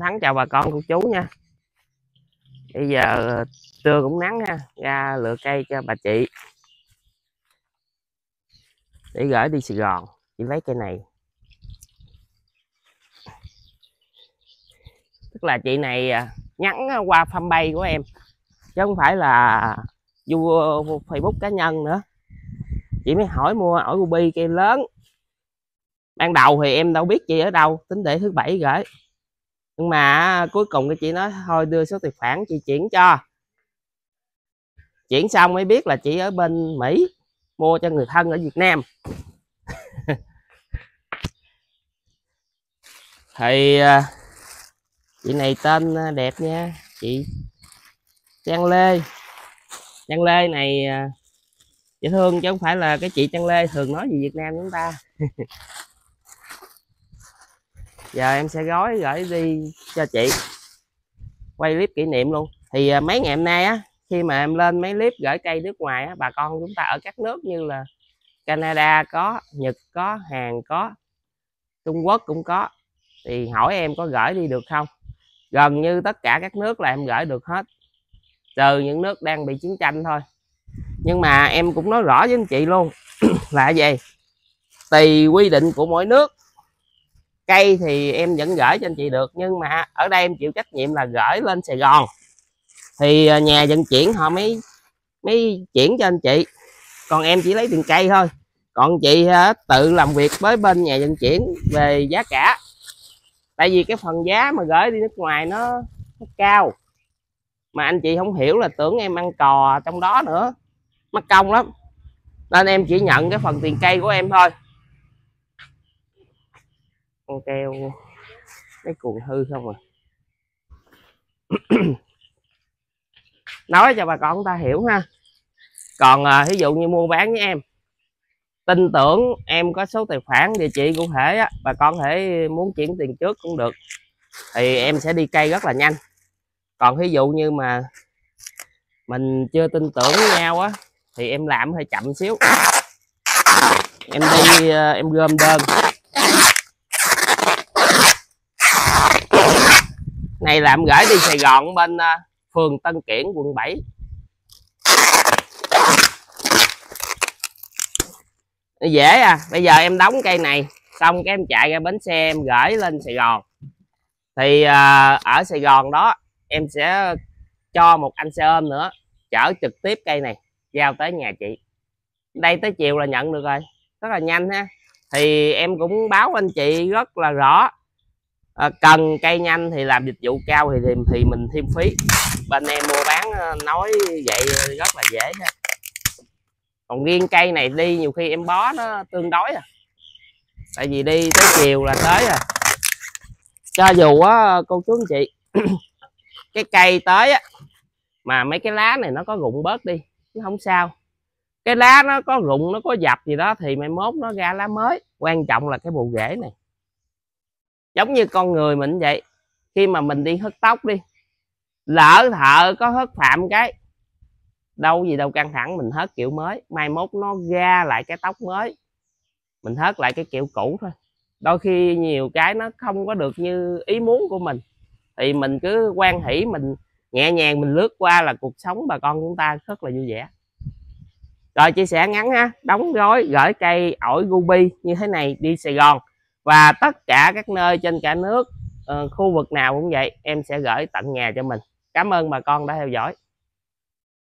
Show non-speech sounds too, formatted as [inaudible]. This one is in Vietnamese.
Thắng chào bà con, cô chú nha. Bây giờ ờ, trưa cũng nắng ha, ra lựa cây cho bà chị. Để gửi đi Sài Gòn, Chị lấy cây này. Tức là chị này à, nhắn à, qua fanpage của em, chứ không phải là vua Facebook cá nhân nữa. Chị mới hỏi mua ở ruby, cây lớn. Ban đầu thì em đâu biết chị ở đâu, tính để thứ bảy gửi nhưng mà cuối cùng cái chị nói, thôi đưa số tài khoản chị chuyển cho. Chuyển xong mới biết là chị ở bên Mỹ, mua cho người thân ở Việt Nam. [laughs] Thì à, chị này tên à, đẹp nha, chị Trang Lê. Trang Lê này à, dễ thương chứ không phải là cái chị Trang Lê thường nói gì Việt Nam chúng ta. [laughs] giờ em sẽ gói gửi đi cho chị. Quay clip kỷ niệm luôn. Thì à, mấy ngày hôm nay á, khi mà em lên mấy clip gửi cây nước ngoài á, bà con chúng ta ở các nước như là Canada có, Nhật có, Hàn có, Trung Quốc cũng có. Thì hỏi em có gửi đi được không? Gần như tất cả các nước là em gửi được hết. Trừ những nước đang bị chiến tranh thôi. Nhưng mà em cũng nói rõ với anh chị luôn, [clears throat] là gì? Tùy quy định của mỗi nước cây thì em vẫn gửi cho anh chị được nhưng mà ở đây em chịu trách nhiệm là gửi lên Sài Gòn. Thì à, nhà vận chuyển họ mới mới chuyển cho anh chị. Còn em chỉ lấy tiền cây thôi. Còn chị à, tự làm việc với bên nhà vận chuyển về giá cả. Tại vì cái phần giá mà gửi đi nước ngoài nó, nó cao. Mà anh chị không hiểu là tưởng em ăn cò trong đó nữa. Mất công lắm. Nên em chỉ nhận cái phần tiền cây của em thôi con keo. Cái cuộn hư không à. [coughs] Nói cho bà con ta hiểu ha. Còn à, ví dụ như mua bán với em tin tưởng em có số tài khoản địa chỉ cụ thể á bà con thể muốn chuyển tiền trước cũng được thì em sẽ đi cây rất là nhanh. Còn ví dụ như mà mình chưa tin tưởng với nhau á thì em làm hơi chậm xíu. Em đi à, em gom đơn. Này làm gửi đi Sài Gòn bên à, phường Tân Kiển, quận 7 dễ à bây giờ em đóng cây này, xong cái em chạy ra bến xe em gửi lên Sài Gòn. Thì à, ở Sài Gòn đó, em sẽ cho một anh xe ôm nữa, chở trực tiếp cây này giao tới nhà chị. Đây tới chiều là nhận được rồi, rất là nhanh ha. Thì em cũng báo anh chị rất là rõ à, cần cây nhanh thì làm dịch vụ cao thì thì, thì mình thêm phí. Bên em mua bán ờ, nói vậy rất là dễ ha còn riêng cây này đi nhiều khi em bó nó tương đối à. Tại vì đi tới chiều là tới à cho dù á cô chú anh chị [clears throat] cái cây tới á mà mấy cái lá này nó có rụng bớt đi nó không sao. Cái lá nó có rụng nó có dập gì đó thì mai mốt nó ra lá mới. Quan trọng là cái bộ rễ này giống như con người mình vậy. Khi mà mình đi hớt tóc đi, lỡ thợ có hớt phạm cái, đâu gì đâu căng thẳng, mình hớt kiểu mới. Mai mốt nó ra lại cái tóc mới, mình hớt lại cái kiểu cũ thôi. Đôi khi nhiều cái nó không có được như ý muốn của mình, thì mình cứ quan hỷ, mình nhẹ nhàng, mình lướt qua là cuộc sống bà con chúng ta rất là vui vẻ. Rồi chia sẻ ngắn ha, đóng gói gửi cây ổi ruby như thế này đi Sài Gòn và tất cả các nơi trên cả nước ờ, khu vực nào cũng vậy, em sẽ gửi tận nhà cho mình. Cảm ơn bà con đã theo dõi.